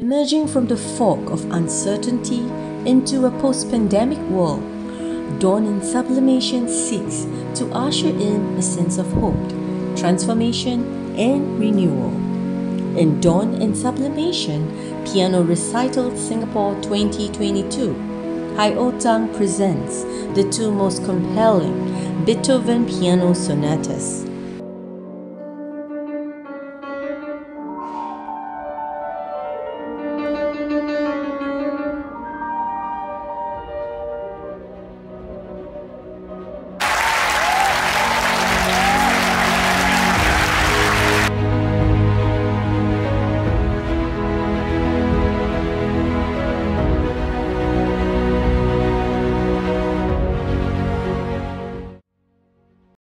Emerging from the fog of uncertainty into a post pandemic world, Dawn and Sublimation seeks to usher in a sense of hope, transformation, and renewal. In Dawn and Sublimation, Piano Recital Singapore 2022, Haiou Zhang presents the two most compelling Beethoven piano sonatas